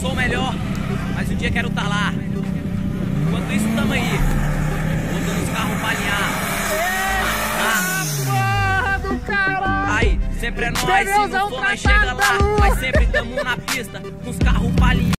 sou o melhor, mas um dia quero estar lá. Enquanto isso, tamo aí. Botando os carros pra alinhar. Ah, porra do caralho! Aí, sempre é nóis, se não for, nós chega lá. Mas sempre tamo na pista, com os carros pra alinhar.